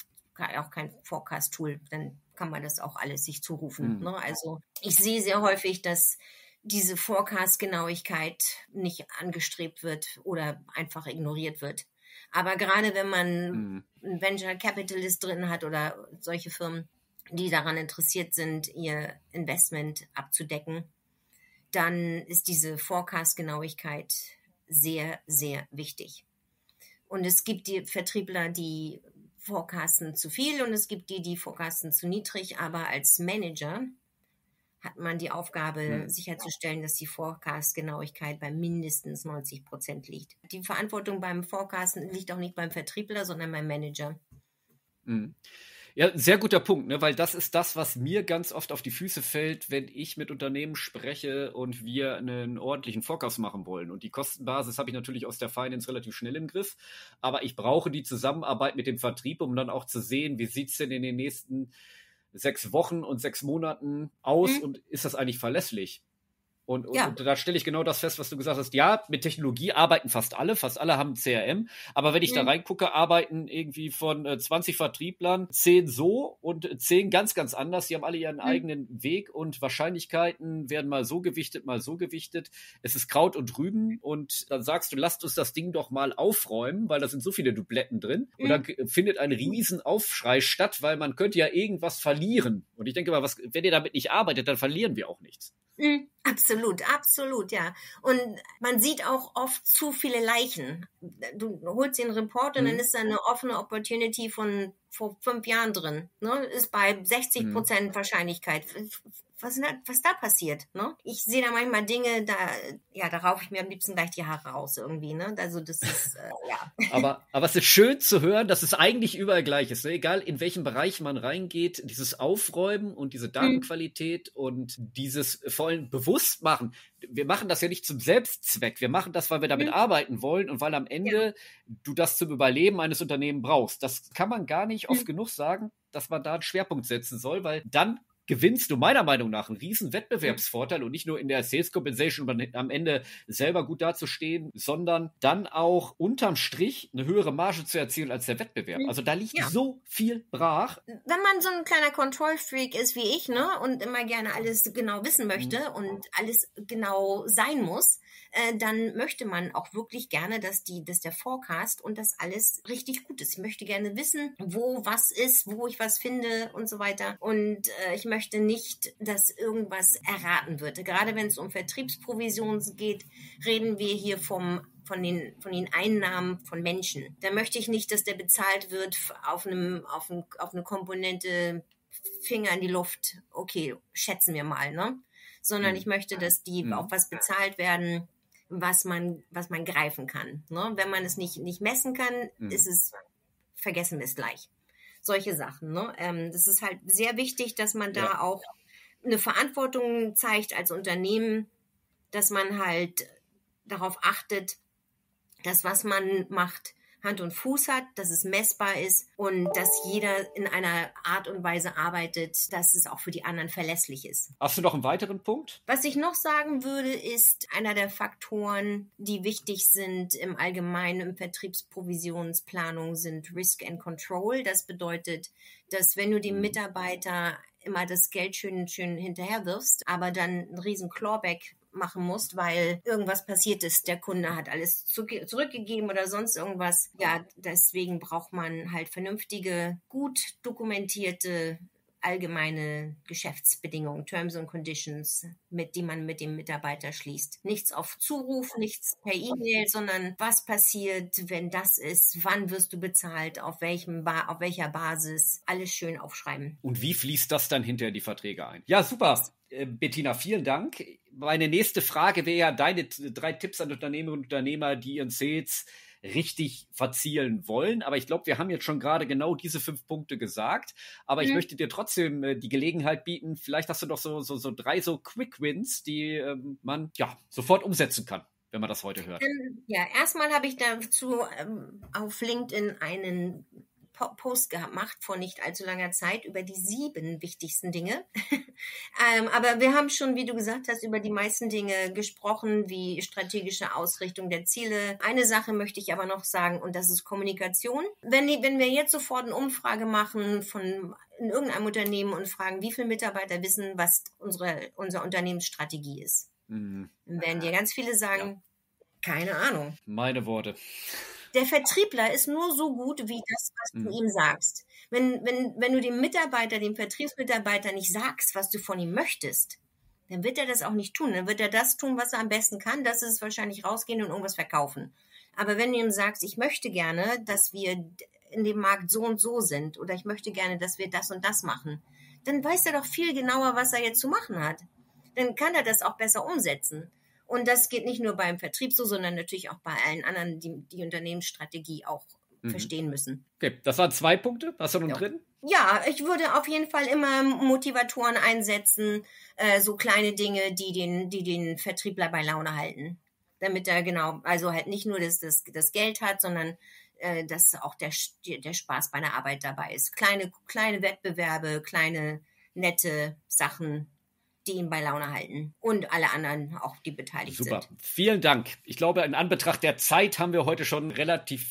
auch kein Forecast-Tool. Dann kann man das auch alles sich zurufen. Mhm. Ne? Also ich sehe sehr häufig, dass diese Forecast-Genauigkeit nicht angestrebt wird oder einfach ignoriert wird. Aber gerade wenn man mhm. einen Venture Capitalist drin hat oder solche Firmen, die daran interessiert sind, ihr Investment abzudecken, dann ist diese Forecast-Genauigkeit sehr, sehr wichtig. Und es gibt die Vertriebler, die forecasten zu viel und es gibt die, die forecasten zu niedrig, aber als Manager hat man die Aufgabe, mhm. sicherzustellen, dass die Forecast-Genauigkeit bei mindestens 90 Prozent liegt. Die Verantwortung beim Forecasten liegt auch nicht beim Vertriebler, sondern beim Manager. Mhm. Ja, sehr guter Punkt, ne? weil das ist das, was mir ganz oft auf die Füße fällt, wenn ich mit Unternehmen spreche und wir einen ordentlichen Forecast machen wollen. Und die Kostenbasis habe ich natürlich aus der Finance relativ schnell im Griff, aber ich brauche die Zusammenarbeit mit dem Vertrieb, um dann auch zu sehen, wie sieht es denn in den nächsten sechs Wochen und sechs Monaten aus mhm. und ist das eigentlich verlässlich? Und, ja. und, da stelle ich genau das fest, was du gesagt hast. Ja, mit Technologie arbeiten fast alle, fast alle haben CRM. Aber wenn ich mhm. da reingucke, arbeiten irgendwie von äh, 20 Vertrieblern 10 so und 10 ganz, ganz anders. Die haben alle ihren mhm. eigenen Weg und Wahrscheinlichkeiten werden mal so gewichtet, mal so gewichtet. Es ist Kraut und Rüben und dann sagst du, lasst uns das Ding doch mal aufräumen, weil da sind so viele Dubletten drin. Mhm. Und dann mhm. findet ein riesen Aufschrei statt, weil man könnte ja irgendwas verlieren. Und ich denke mal, was, wenn ihr damit nicht arbeitet, dann verlieren wir auch nichts. Mhm. Absolut, absolut, ja. Und man sieht auch oft zu viele Leichen. Du holst den Report und mhm. dann ist da eine offene Opportunity von vor fünf Jahren drin. Ne? Ist bei 60 Prozent mhm. Wahrscheinlichkeit was, was da passiert. Ne? Ich sehe da manchmal Dinge, da, ja, da raufe ich mir am liebsten gleich die Haare raus irgendwie. Ne? Also das ist, äh, ja. Aber, aber es ist schön zu hören, dass es eigentlich überall gleich ist. Ne? Egal in welchem Bereich man reingeht, dieses Aufräumen und diese Datenqualität mhm. und dieses vor allem Bewusstmachen. Wir machen das ja nicht zum Selbstzweck. Wir machen das, weil wir damit mhm. arbeiten wollen und weil am Ende ja. du das zum Überleben eines Unternehmens brauchst. Das kann man gar nicht oft mhm. genug sagen, dass man da einen Schwerpunkt setzen soll, weil dann gewinnst du meiner Meinung nach einen riesen Wettbewerbsvorteil und nicht nur in der Sales Compensation um am Ende selber gut dazustehen, sondern dann auch unterm Strich eine höhere Marge zu erzielen als der Wettbewerb. Also da liegt ja. so viel brach. Wenn man so ein kleiner Kontrollfreak ist wie ich, ne, und immer gerne alles genau wissen möchte mhm. und alles genau sein muss, äh, dann möchte man auch wirklich gerne, dass die, dass der Forecast und das alles richtig gut ist. Ich möchte gerne wissen, wo was ist, wo ich was finde und so weiter. Und äh, ich möchte nicht, dass irgendwas erraten wird. Gerade wenn es um Vertriebsprovisionen geht, reden wir hier vom von den, von den Einnahmen von Menschen. Da möchte ich nicht, dass der bezahlt wird auf, einem, auf, ein, auf eine Komponente Finger in die Luft. Okay, schätzen wir mal, ne? Sondern mhm. ich möchte, dass die mhm. auf was bezahlt werden, was man, was man greifen kann. Ne? Wenn man es nicht, nicht messen kann, mhm. ist es, vergessen wir es gleich. Solche Sachen. Ne? Ähm, das ist halt sehr wichtig, dass man da ja. auch eine Verantwortung zeigt als Unternehmen, dass man halt darauf achtet, dass was man macht, Hand und Fuß hat, dass es messbar ist und dass jeder in einer Art und Weise arbeitet, dass es auch für die anderen verlässlich ist. Hast du noch einen weiteren Punkt? Was ich noch sagen würde, ist einer der Faktoren, die wichtig sind im Allgemeinen im Vertriebsprovisionsplanung sind Risk and Control. Das bedeutet, dass wenn du dem mhm. Mitarbeiter immer das Geld schön, schön hinterher wirfst, aber dann einen riesen Clawback machen musst, weil irgendwas passiert ist. Der Kunde hat alles zurückgegeben oder sonst irgendwas. Ja, deswegen braucht man halt vernünftige, gut dokumentierte allgemeine Geschäftsbedingungen, Terms and Conditions, mit die man mit dem Mitarbeiter schließt. Nichts auf Zuruf, nichts per E-Mail, sondern was passiert, wenn das ist, wann wirst du bezahlt, auf welchem ba auf welcher Basis, alles schön aufschreiben. Und wie fließt das dann hinter die Verträge ein? Ja, super. Äh, Bettina, vielen Dank. Meine nächste Frage wäre ja deine drei Tipps an Unternehmerinnen und Unternehmer, die ihren Sales richtig verzielen wollen. Aber ich glaube, wir haben jetzt schon gerade genau diese fünf Punkte gesagt. Aber mhm. ich möchte dir trotzdem äh, die Gelegenheit bieten. Vielleicht hast du doch so, so, so drei so Quick Wins, die ähm, man ja sofort umsetzen kann wenn man das heute hört? Ähm, ja, erstmal habe ich dazu ähm, auf LinkedIn einen Post gemacht vor nicht allzu langer Zeit über die sieben wichtigsten Dinge. ähm, aber wir haben schon, wie du gesagt hast, über die meisten Dinge gesprochen, wie strategische Ausrichtung der Ziele. Eine Sache möchte ich aber noch sagen, und das ist Kommunikation. Wenn, die, wenn wir jetzt sofort eine Umfrage machen von in irgendeinem Unternehmen und fragen, wie viele Mitarbeiter wissen, was unsere, unsere Unternehmensstrategie ist, mhm. dann werden dir ganz viele sagen, ja. keine Ahnung. Meine Worte der Vertriebler ist nur so gut wie das, was du mhm. ihm sagst. Wenn, wenn, wenn du dem Mitarbeiter, dem Vertriebsmitarbeiter nicht sagst, was du von ihm möchtest, dann wird er das auch nicht tun. Dann wird er das tun, was er am besten kann. Das ist wahrscheinlich rausgehen und irgendwas verkaufen. Aber wenn du ihm sagst, ich möchte gerne, dass wir in dem Markt so und so sind oder ich möchte gerne, dass wir das und das machen, dann weiß er doch viel genauer, was er jetzt zu machen hat. Dann kann er das auch besser umsetzen. Und das geht nicht nur beim Vertrieb so, sondern natürlich auch bei allen anderen, die die Unternehmensstrategie auch mhm. verstehen müssen. Okay, das waren zwei Punkte. Was du noch ja. drin? Ja, ich würde auf jeden Fall immer Motivatoren einsetzen, äh, so kleine Dinge, die den, die den Vertriebler bei Laune halten. Damit er genau, also halt nicht nur das, das, das Geld hat, sondern äh, dass auch der, der Spaß bei der Arbeit dabei ist. Kleine, kleine Wettbewerbe, kleine nette Sachen, die ihn bei Laune halten und alle anderen auch, die beteiligt Super. sind. Super. Vielen Dank. Ich glaube, in Anbetracht der Zeit haben wir heute schon relativ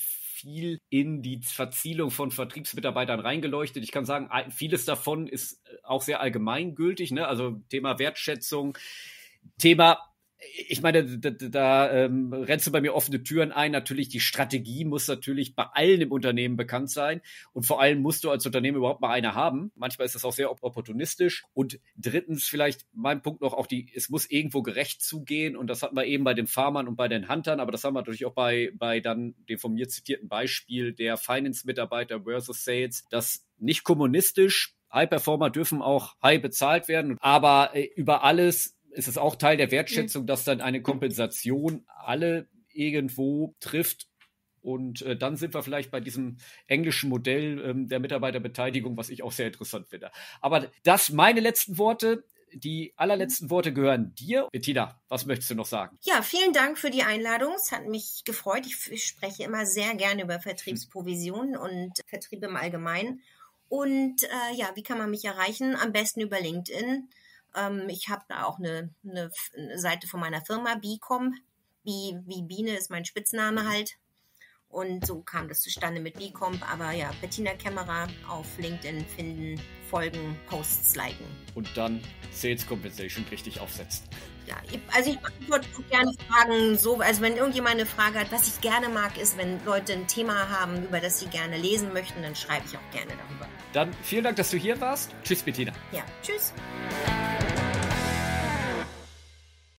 viel in die Verzielung von Vertriebsmitarbeitern reingeleuchtet. Ich kann sagen, vieles davon ist auch sehr allgemeingültig, ne? Also Thema Wertschätzung, Thema ich meine, da, da ähm, rennst du bei mir offene Türen ein. Natürlich, die Strategie muss natürlich bei allen im Unternehmen bekannt sein. Und vor allem musst du als Unternehmen überhaupt mal eine haben. Manchmal ist das auch sehr opportunistisch. Und drittens, vielleicht mein Punkt noch, auch die, es muss irgendwo gerecht zugehen. Und das hatten wir eben bei den Farmern und bei den Huntern, aber das haben wir natürlich auch bei, bei dann dem von mir zitierten Beispiel der Finance-Mitarbeiter versus Sales, das nicht kommunistisch High Performer dürfen auch high bezahlt werden, aber äh, über alles ist es auch Teil der Wertschätzung, dass dann eine Kompensation alle irgendwo trifft. Und äh, dann sind wir vielleicht bei diesem englischen Modell ähm, der Mitarbeiterbeteiligung, was ich auch sehr interessant finde. Aber das meine letzten Worte. Die allerletzten Worte gehören dir. Bettina, was möchtest du noch sagen? Ja, vielen Dank für die Einladung. Es hat mich gefreut. Ich spreche immer sehr gerne über Vertriebsprovisionen und Vertrieb im Allgemeinen. Und äh, ja, wie kann man mich erreichen? Am besten über LinkedIn. Ähm, ich habe da auch eine, eine, eine, Seite von meiner Firma, Bicom. Wie, wie Biene ist mein Spitzname halt. Und so kam das zustande mit Bicom. Aber ja, Bettina Kämmerer auf LinkedIn finden, folgen, Posts liken. Und dann Sales Compensation richtig aufsetzen. Ja, also ich beantworte gerne Fragen so, also wenn irgendjemand eine Frage hat, was ich gerne mag, ist, wenn Leute ein Thema haben, über das sie gerne lesen möchten, dann schreibe ich auch gerne darüber. Dann vielen Dank, dass du hier warst. Tschüss, Bettina. Ja, tschüss.